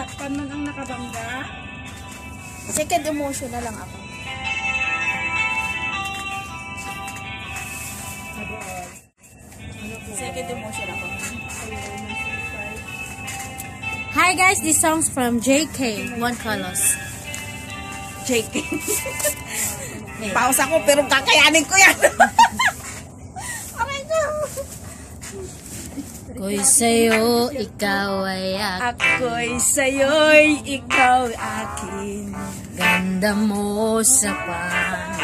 takpan man ang nakabangga. Second emotion na lang ako. Second emotion ako. Hi guys, this song's from JK, One Colors. JK. Pause ako pero kakayanin ko yan. Aray ko. Ako'y sa'yo, ikaw ay akin. Ako'y sa'yo'y ikaw akin. Ganda mo sa pan.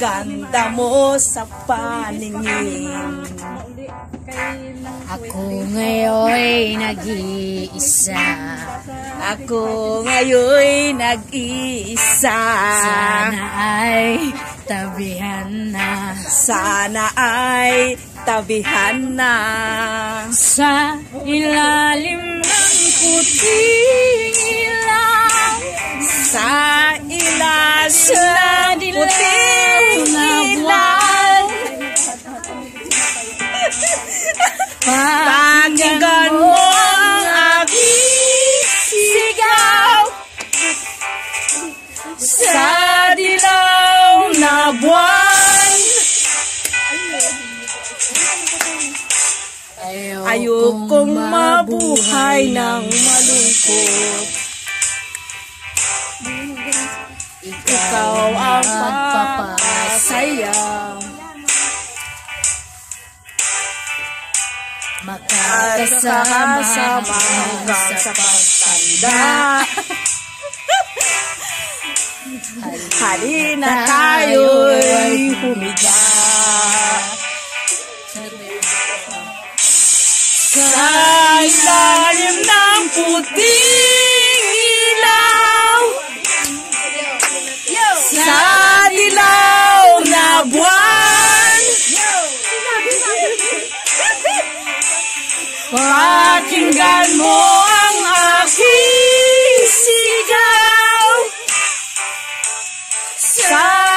Ganda mo sa paningin. Ako ngayon'y nag-iisa. Ako ngayon'y nag-iisa. Sana ay tabihan na. Sana ay tabihan na. Sa ilalim ng puting ilaw. Sa Ayokong mabuhay ng malungkot. Ikaw ang magpapasaya. Makakasama Kasama hanggang sa pagtanda. Halina tayo'y humiga. Sa ilalim ng puting ilaw. Sa dilaw na buwan. Pakinggan mo ang aking sigaw. Sa